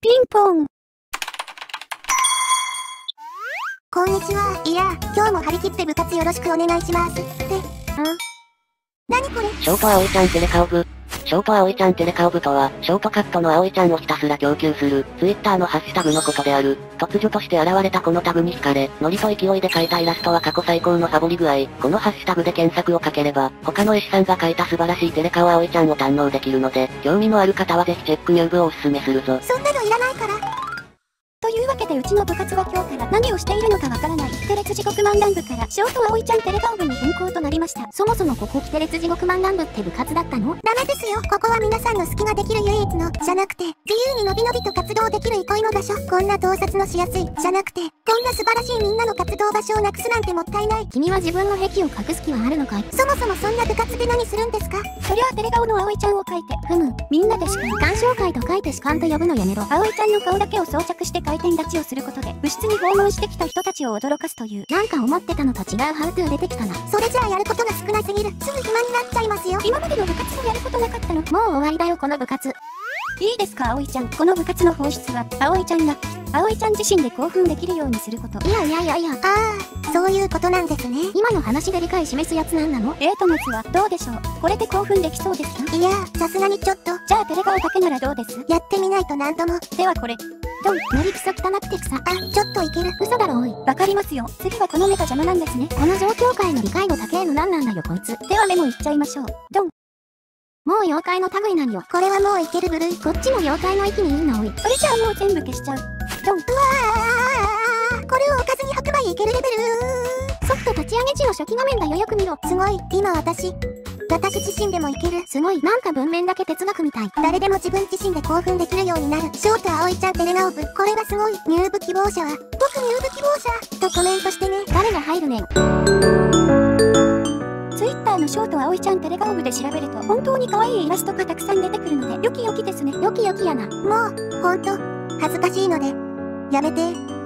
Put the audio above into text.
ピンポン。こんにちは。いや、今日も張り切って部活よろしくお願いします。って、ん何これ？ショート葵ちゃんテレカオブ。ショート葵ちゃんテレカオブとは、ショートカットの葵ちゃんをひたすら供給する、ツイッターのハッシュタグのことである。突如として現れたこのタグに惹かれ、ノリと勢いで描いたイラストは過去最高のサボり具合。このハッシュタグで検索をかければ、他の絵師さんが描いた素晴らしいテレカオ葵ちゃんを堪能できるので、興味のある方はぜひチェック入部をおすすめするぞ。そんなのいらないから。というわけでうちの部活は今日から何をしているのかわからない、キテレツ地獄漫談部から、ショート葵ちゃんテレカオ部に変更となりました。そもそもここキテレツ地獄漫談部って部活だったの？ダメですよ。ここは皆さんの好きができる唯一の、じゃなくて、自由にのびのびと活動できる憩いの場所。こんな盗撮のしやすい、じゃなくて、こんな素晴らしいみんなの活動場所をなくすなんてもったいない。君は自分の癖を隠す気はあるのかい？そもそもそんな部活で何するんですか？そりゃあテレ顔の葵ちゃんを描いて、ふむ、みんなでしか鑑賞会と書いてしかんと呼ぶのやめろ。葵ちゃんの顔だけを装着して回転立ちをすることで、部室に訪問してきた人たちを驚かすという、なんか思ってたのと違うハウトゥー出てきたな。それじゃあやることが少なすぎる。すぐ暇になっちゃいますよ。今までの部活をやることなかったのもう終わりだよこの部活。いいですか葵ちゃん。この部活の本質は、葵ちゃんが、葵ちゃん自身で興奮できるようにすること。いやいやいやいや。ああ、そういうことなんですね。今の話で理解示すやつなんなの？デートマツはどうでしょう？これで興奮できそうですか？いや、さすがにちょっと。じゃあテレ顔だけならどうですやってみないとなんとも。ではこれ。ドン、のりくそ汚くて草。あ、ちょっといける。嘘だろおい。わかりますよ。次はこの目が邪魔なんですね。この状況下への理解度高えのなんなんだよこいつ。ではメモいっちゃいましょう。ドン。もう妖怪の類なんよ。これはもういける部類。こっちも妖怪の域にいんなおい。それじゃあもう全部消しちゃう。ドン。うわーこれを置かずに白米いけるレベルソフト立ち上げ時の初期画面だよよく見ろ。すごい、今私。私自身でもいける。すごい、なんか文面だけ哲学みたい。誰でも自分自身で興奮できるようになる。ショート葵ちゃんテレナオブ。これはすごい。入部希望者は、僕入部希望者。とコメントしてね。誰が入るねん。ツイッターのショート葵ちゃんテレガオブで調べると本当に可愛いイラストがたくさん出てくるので、よきよきですね。よきよきやな。もう、ほんと、恥ずかしいので、やめて。